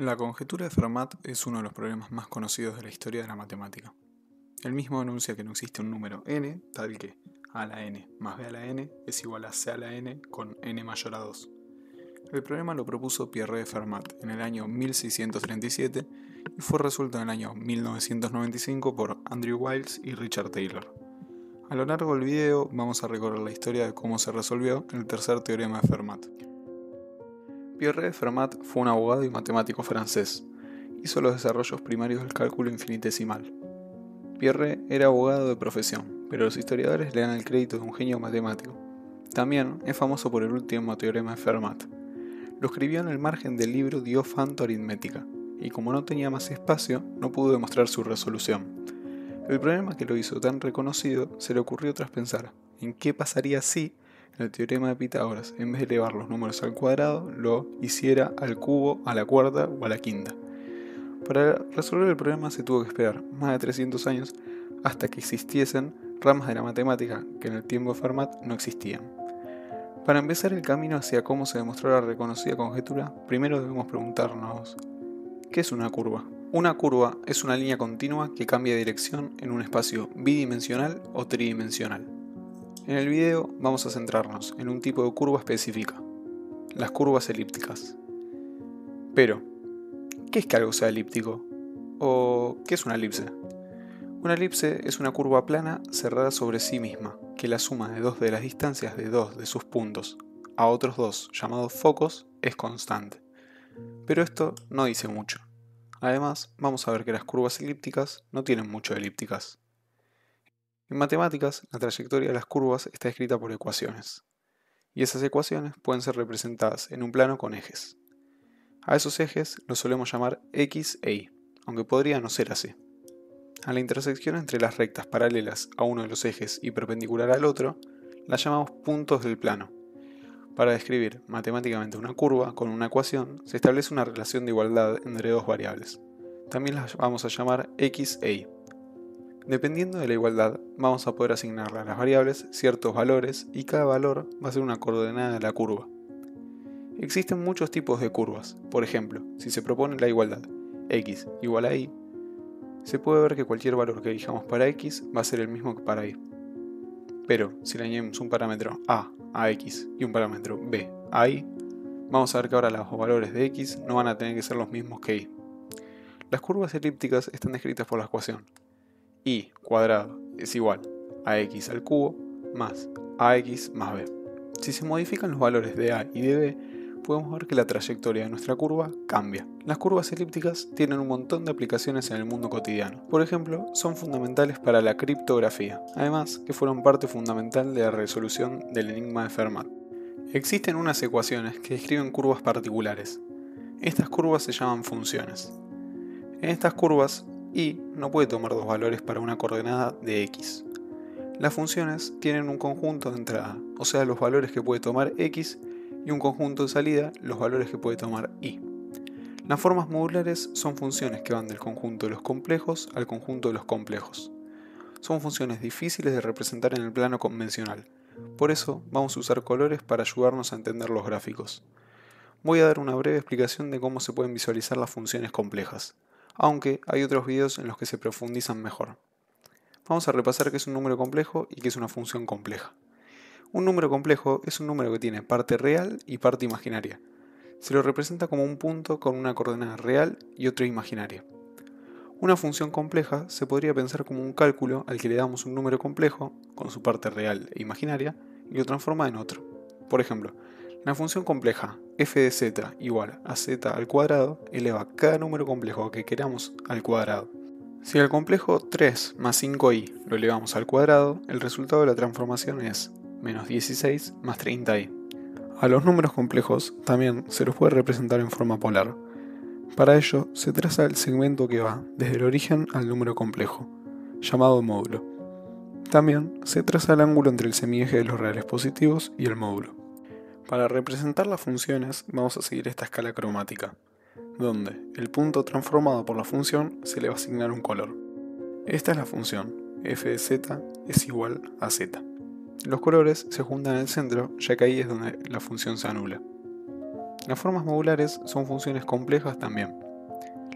La conjetura de Fermat es uno de los problemas más conocidos de la historia de la matemática. El mismo anuncia que no existe un número n tal que a la n más b a la n es igual a c a la n con n mayor a 2. El problema lo propuso Pierre de Fermat en el año 1637 y fue resuelto en el año 1995 por Andrew Wiles y Richard Taylor. A lo largo del video vamos a recorrer la historia de cómo se resolvió el tercer teorema de Fermat. Pierre Fermat fue un abogado y matemático francés. Hizo los desarrollos primarios del cálculo infinitesimal. Pierre era abogado de profesión, pero los historiadores le dan el crédito de un genio matemático. También es famoso por el último teorema de Fermat. Lo escribió en el margen del libro Dio Fanto Aritmética, y como no tenía más espacio, no pudo demostrar su resolución. El problema que lo hizo tan reconocido se le ocurrió tras pensar en qué pasaría si el teorema de Pitágoras, en vez de elevar los números al cuadrado, lo hiciera al cubo, a la cuarta o a la quinta. Para resolver el problema se tuvo que esperar más de 300 años hasta que existiesen ramas de la matemática que en el tiempo de Fermat no existían. Para empezar el camino hacia cómo se demostró la reconocida conjetura, primero debemos preguntarnos, ¿qué es una curva? Una curva es una línea continua que cambia de dirección en un espacio bidimensional o tridimensional. En el video vamos a centrarnos en un tipo de curva específica, las curvas elípticas. Pero, ¿qué es que algo sea elíptico? ¿O qué es una elipse? Una elipse es una curva plana cerrada sobre sí misma, que la suma de dos de las distancias de dos de sus puntos a otros dos llamados focos es constante. Pero esto no dice mucho. Además, vamos a ver que las curvas elípticas no tienen mucho elípticas. En matemáticas, la trayectoria de las curvas está escrita por ecuaciones, y esas ecuaciones pueden ser representadas en un plano con ejes. A esos ejes los solemos llamar x e y, aunque podría no ser así. A la intersección entre las rectas paralelas a uno de los ejes y perpendicular al otro, la llamamos puntos del plano. Para describir matemáticamente una curva con una ecuación, se establece una relación de igualdad entre dos variables. También las vamos a llamar x e y. Dependiendo de la igualdad, vamos a poder asignarle a las variables ciertos valores y cada valor va a ser una coordenada de la curva. Existen muchos tipos de curvas. Por ejemplo, si se propone la igualdad x igual a y, se puede ver que cualquier valor que elijamos para x va a ser el mismo que para y. Pero si le añadimos un parámetro a a x y un parámetro b a y, vamos a ver que ahora los valores de x no van a tener que ser los mismos que y. Las curvas elípticas están descritas por la ecuación y cuadrado es igual a x al cubo más ax más b. Si se modifican los valores de a y de b, podemos ver que la trayectoria de nuestra curva cambia. Las curvas elípticas tienen un montón de aplicaciones en el mundo cotidiano. Por ejemplo, son fundamentales para la criptografía, además que fueron parte fundamental de la resolución del enigma de Fermat. Existen unas ecuaciones que describen curvas particulares. Estas curvas se llaman funciones. En estas curvas, y no puede tomar dos valores para una coordenada de x. Las funciones tienen un conjunto de entrada, o sea, los valores que puede tomar x, y un conjunto de salida, los valores que puede tomar y. Las formas modulares son funciones que van del conjunto de los complejos al conjunto de los complejos. Son funciones difíciles de representar en el plano convencional, por eso vamos a usar colores para ayudarnos a entender los gráficos. Voy a dar una breve explicación de cómo se pueden visualizar las funciones complejas aunque hay otros videos en los que se profundizan mejor. Vamos a repasar qué es un número complejo y qué es una función compleja. Un número complejo es un número que tiene parte real y parte imaginaria. Se lo representa como un punto con una coordenada real y otra imaginaria. Una función compleja se podría pensar como un cálculo al que le damos un número complejo, con su parte real e imaginaria, y lo transforma en otro. Por ejemplo, la función compleja f de z igual a z al cuadrado eleva cada número complejo que queramos al cuadrado. Si al complejo 3 más 5i lo elevamos al cuadrado, el resultado de la transformación es menos 16 más 30i. A los números complejos también se los puede representar en forma polar. Para ello se traza el segmento que va desde el origen al número complejo, llamado módulo. También se traza el ángulo entre el semieje de los reales positivos y el módulo. Para representar las funciones vamos a seguir esta escala cromática, donde el punto transformado por la función se le va a asignar un color. Esta es la función, f de z es igual a z. Los colores se juntan en el centro, ya que ahí es donde la función se anula. Las formas modulares son funciones complejas también.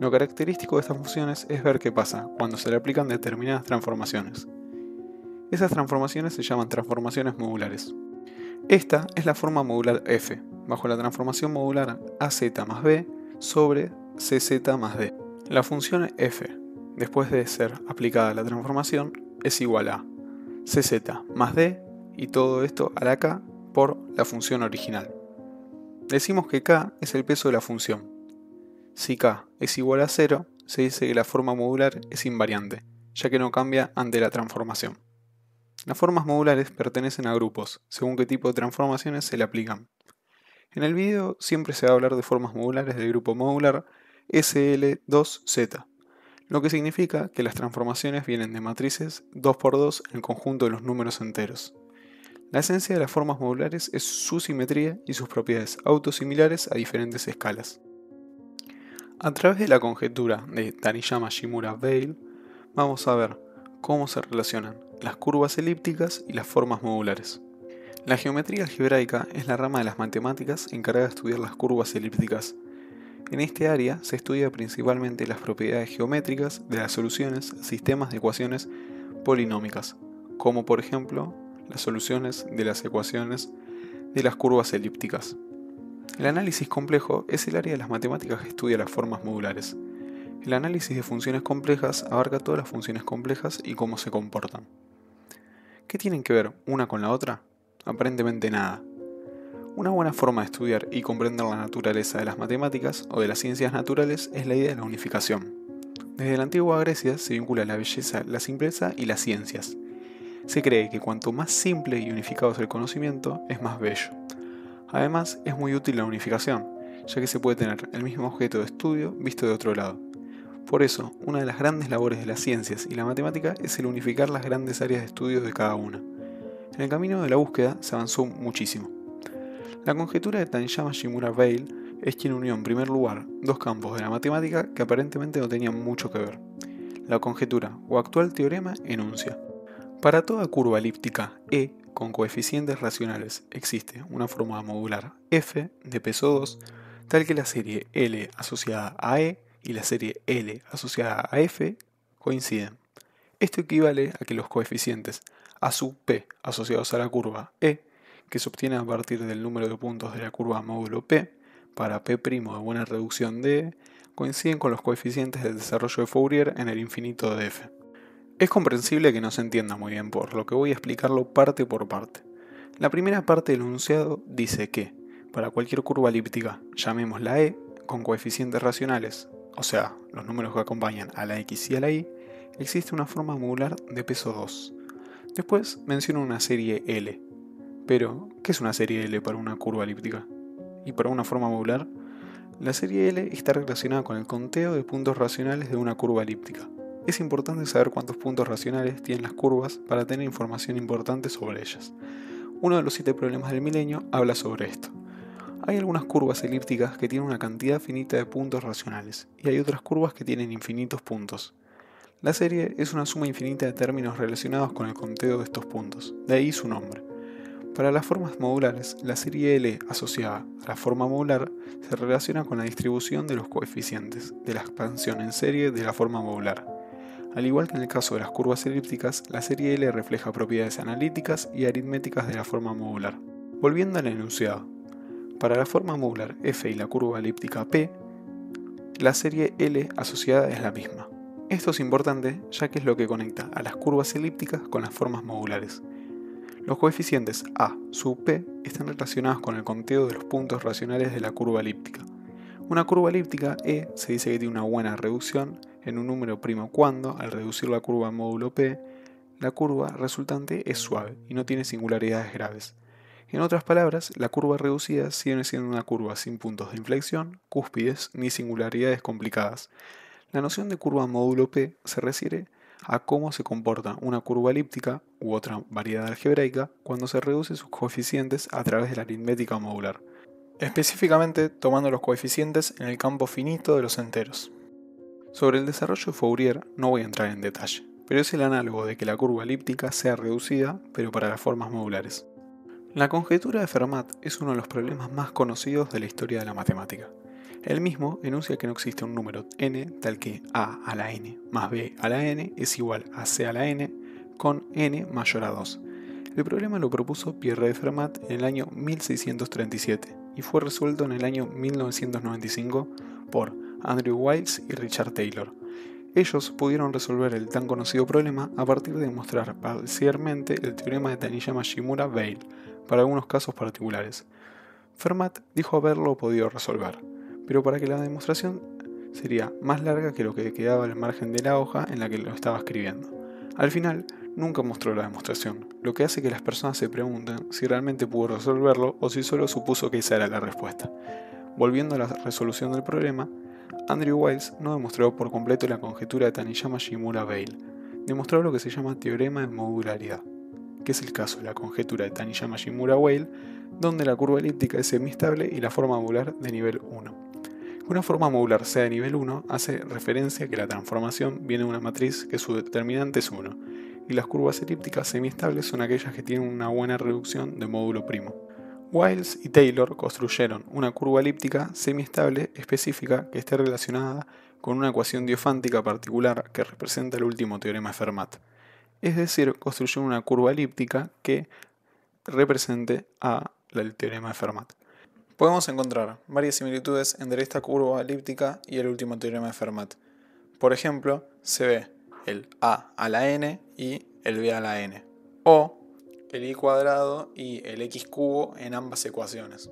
Lo característico de estas funciones es ver qué pasa cuando se le aplican determinadas transformaciones. Esas transformaciones se llaman transformaciones modulares. Esta es la forma modular f, bajo la transformación modular az más b sobre cz más d. La función f, después de ser aplicada la transformación, es igual a cz más d y todo esto a la k por la función original. Decimos que k es el peso de la función. Si k es igual a 0, se dice que la forma modular es invariante, ya que no cambia ante la transformación. Las formas modulares pertenecen a grupos, según qué tipo de transformaciones se le aplican. En el video siempre se va a hablar de formas modulares del grupo modular SL2Z, lo que significa que las transformaciones vienen de matrices 2x2 en el conjunto de los números enteros. La esencia de las formas modulares es su simetría y sus propiedades autosimilares a diferentes escalas. A través de la conjetura de Taniyama-Shimura-Veil, vamos a ver cómo se relacionan las curvas elípticas y las formas modulares. La geometría algebraica es la rama de las matemáticas encargada de estudiar las curvas elípticas. En este área se estudia principalmente las propiedades geométricas de las soluciones sistemas de ecuaciones polinómicas, como por ejemplo las soluciones de las ecuaciones de las curvas elípticas. El análisis complejo es el área de las matemáticas que estudia las formas modulares. El análisis de funciones complejas abarca todas las funciones complejas y cómo se comportan. ¿Qué tienen que ver una con la otra? Aparentemente nada. Una buena forma de estudiar y comprender la naturaleza de las matemáticas o de las ciencias naturales es la idea de la unificación. Desde la antigua Grecia se vincula la belleza, la simpleza y las ciencias. Se cree que cuanto más simple y unificado es el conocimiento, es más bello. Además, es muy útil la unificación, ya que se puede tener el mismo objeto de estudio visto de otro lado. Por eso, una de las grandes labores de las ciencias y la matemática es el unificar las grandes áreas de estudio de cada una. En el camino de la búsqueda se avanzó muchísimo. La conjetura de Taniyama Shimura Veil es quien unió en primer lugar dos campos de la matemática que aparentemente no tenían mucho que ver. La conjetura o actual teorema enuncia. Para toda curva elíptica E con coeficientes racionales existe una fórmula modular f de peso 2 tal que la serie L asociada a E y la serie L asociada a F coinciden. Esto equivale a que los coeficientes A sub P asociados a la curva E, que se obtiene a partir del número de puntos de la curva módulo P, para P' de buena reducción de E, coinciden con los coeficientes del desarrollo de Fourier en el infinito de F. Es comprensible que no se entienda muy bien, por lo que voy a explicarlo parte por parte. La primera parte del enunciado dice que, para cualquier curva elíptica, llamémosla E, con coeficientes racionales o sea, los números que acompañan a la x y a la y, existe una forma modular de peso 2. Después menciono una serie L. Pero, ¿qué es una serie L para una curva elíptica? ¿Y para una forma modular? La serie L está relacionada con el conteo de puntos racionales de una curva elíptica. Es importante saber cuántos puntos racionales tienen las curvas para tener información importante sobre ellas. Uno de los siete problemas del milenio habla sobre esto. Hay algunas curvas elípticas que tienen una cantidad finita de puntos racionales, y hay otras curvas que tienen infinitos puntos. La serie es una suma infinita de términos relacionados con el conteo de estos puntos, de ahí su nombre. Para las formas modulares, la serie L asociada a la forma modular se relaciona con la distribución de los coeficientes de la expansión en serie de la forma modular. Al igual que en el caso de las curvas elípticas, la serie L refleja propiedades analíticas y aritméticas de la forma modular. Volviendo al enunciado, para la forma modular f y la curva elíptica p, la serie L asociada es la misma. Esto es importante ya que es lo que conecta a las curvas elípticas con las formas modulares. Los coeficientes a sub p están relacionados con el conteo de los puntos racionales de la curva elíptica. Una curva elíptica E se dice que tiene una buena reducción en un número primo cuando, al reducir la curva módulo p, la curva resultante es suave y no tiene singularidades graves. En otras palabras, la curva reducida sigue siendo una curva sin puntos de inflexión, cúspides ni singularidades complicadas. La noción de curva módulo P se refiere a cómo se comporta una curva elíptica u otra variedad algebraica cuando se reduce sus coeficientes a través de la aritmética modular, específicamente tomando los coeficientes en el campo finito de los enteros. Sobre el desarrollo de Fourier no voy a entrar en detalle, pero es el análogo de que la curva elíptica sea reducida, pero para las formas modulares. La conjetura de Fermat es uno de los problemas más conocidos de la historia de la matemática. El mismo enuncia que no existe un número n tal que a a la n más b a la n es igual a c a la n con n mayor a 2. El problema lo propuso Pierre de Fermat en el año 1637 y fue resuelto en el año 1995 por Andrew Wiles y Richard Taylor. Ellos pudieron resolver el tan conocido problema a partir de demostrar parcialmente el teorema de Taniyama-Shimura-Weil para algunos casos particulares. Fermat dijo haberlo podido resolver, pero para que la demostración sería más larga que lo que quedaba al margen de la hoja en la que lo estaba escribiendo. Al final, nunca mostró la demostración, lo que hace que las personas se pregunten si realmente pudo resolverlo o si solo supuso que esa era la respuesta. Volviendo a la resolución del problema, Andrew Wiles no demostró por completo la conjetura de Taniyama-Shimura-Weil, demostró lo que se llama teorema de modularidad, que es el caso de la conjetura de Taniyama-Shimura-Weil, donde la curva elíptica es semistable y la forma modular de nivel 1. Que una forma modular sea de nivel 1 hace referencia a que la transformación viene de una matriz que su determinante es 1, y las curvas elípticas semiestables son aquellas que tienen una buena reducción de módulo primo. Wiles y Taylor construyeron una curva elíptica semiestable específica que esté relacionada con una ecuación diofántica particular que representa el último teorema de Fermat. Es decir, construyeron una curva elíptica que represente a el teorema de Fermat. Podemos encontrar varias similitudes entre esta curva elíptica y el último teorema de Fermat. Por ejemplo, se ve el a a la n y el b a la n. O el y cuadrado y el x cubo en ambas ecuaciones.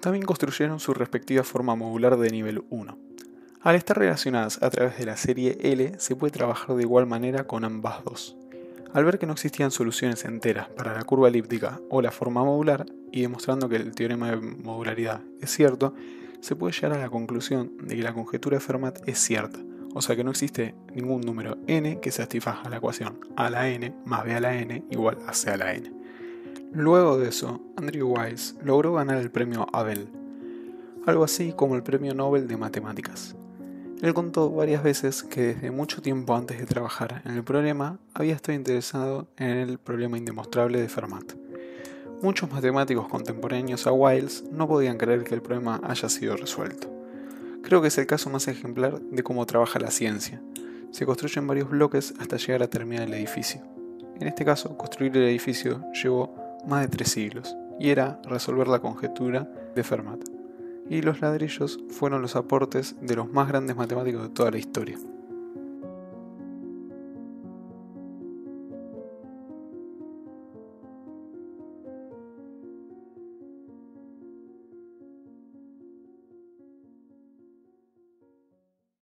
También construyeron su respectiva forma modular de nivel 1. Al estar relacionadas a través de la serie L, se puede trabajar de igual manera con ambas dos. Al ver que no existían soluciones enteras para la curva elíptica o la forma modular, y demostrando que el teorema de modularidad es cierto, se puede llegar a la conclusión de que la conjetura de Fermat es cierta, o sea que no existe ningún número n que satisfaga la ecuación a la n más b a la n igual a c a la n. Luego de eso, Andrew Wiles logró ganar el premio Abel, algo así como el premio Nobel de Matemáticas. Él contó varias veces que desde mucho tiempo antes de trabajar en el problema había estado interesado en el problema indemostrable de Fermat. Muchos matemáticos contemporáneos a Wiles no podían creer que el problema haya sido resuelto. Creo que es el caso más ejemplar de cómo trabaja la ciencia. Se construyen varios bloques hasta llegar a terminar el edificio. En este caso, construir el edificio llevó más de tres siglos y era resolver la conjetura de Fermat. Y los ladrillos fueron los aportes de los más grandes matemáticos de toda la historia.